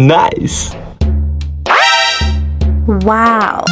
Nice! Wow.